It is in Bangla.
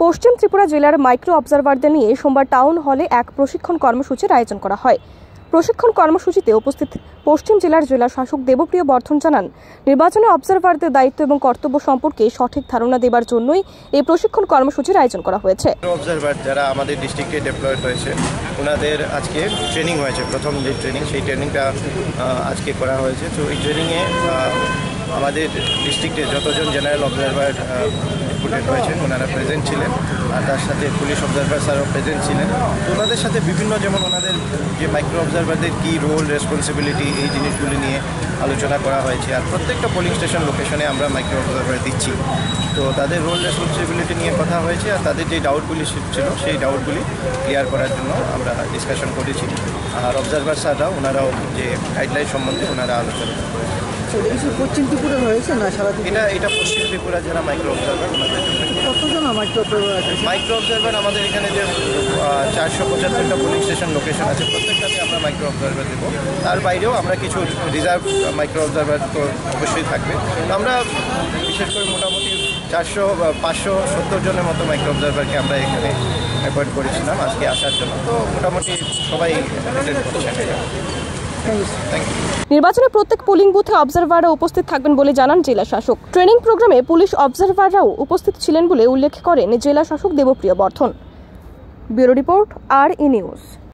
পশ্চিম ত্রিপুরা জেলার মাইক্রো অবজারভারদের নিয়ে সোমবার টাউন হলে এক প্রশিক্ষণ কর্মসূচির আয়োজন করা হয়। প্রশিক্ষণ কর্মসূচিতে উপস্থিত পশ্চিম জেলার জেলা শাসক দেবপ্রিয় বর্ধন জানান, নির্বাচনে অবজারভারদের দায়িত্ব এবং কর্তব্য সম্পর্কে সঠিক ধারণা দেবার জন্যই এই প্রশিক্ষণ কর্মসূচির আয়োজন করা হয়েছে। অবজারভার যারা আমাদের ডিস্ট্রিক্টে হয়েছে, ওনাদের আজকে ট্রেনিং হয়েছে, প্রথম যে ট্রেনিং সেই ট্রেনিংটা আজকে করা হয়েছে। তো এই ট্রেনিংয়ে আমাদের ডিস্ট্রিক্টে যতজন জেনারেল অবজারভার ডেপুটেড হয়েছেন, ওনারা প্রেজেন্ট ছিলেন, আর তার সাথে পুলিশ অবজারভার স্যারও প্রেজেন্ট ছিলেন। ওনাদের সাথে বিভিন্ন যেমন ওনাদের যে মাইক্রো অবজারভারদের কী রোল রেসপন্সিবিলিটি এই জিনিসগুলি নিয়ে আলোচনা করা হয়েছে। আর প্রত্যেকটা পোলিং স্টেশন লোকেশনে আমরা মাইক্রো অবজারভার দিচ্ছি। তো তাদের রোল রেসপন্সিবিলিটি নিয়ে কথা হয়েছে, আর তাদের যে ডাউটগুলি ছিল, সেই ডাউটগুলি ক্লিয়ার করার জন্য আমরা ডিসকাশন করেছি। আর অবজারভার স্যাররাও, ওনারাও যে গাইডলাইন সম্বন্ধে ওনারা আলোচনা করেছেন। কি শুধু পশ্চিম ত্রিপুরা হয়েছে না সারা এটা এটা পশ্চিম ত্রিপুরা যারা মাইক্রো অবজারভার কতজন আমার চট্টগ্রাম আছে? মাইক্রো অবজারভার আমাদের এখানে যে চারশো পঁচাত্তরটা পোলিং স্টেশন লোকেশন আছে প্রত্যেকটাতে আমরা মাইক্রো অবজারভার দেবো। তার বাইরেও আমরা কিছু রিজার্ভ মাইক্রো অবজারভার তো অবশ্যই থাকবে। তো আমরা বিশেষ করে মোটামুটি চারশো পাঁচশো সত্তর জনের মতো মাইক্রো অবজারভারকে আমরা এখানে অ্যাপয়েন্ট করেছিলাম আজকে আসার জন্য। তো মোটামুটি সবাই অ্যাটেন্ড করছেন। নির্বাচনে প্রত্যেক পোলিং বুথে অবজারভাররা উপস্থিত থাকবেন বলে জানান জেলা শাসক। ট্রেনিং প্রোগ্রামে পুলিশ অবজারভাররাও উপস্থিত ছিলেন বলে উল্লেখ করেন জেলা শাসক Debapriya Bardhan. Bureau report R E news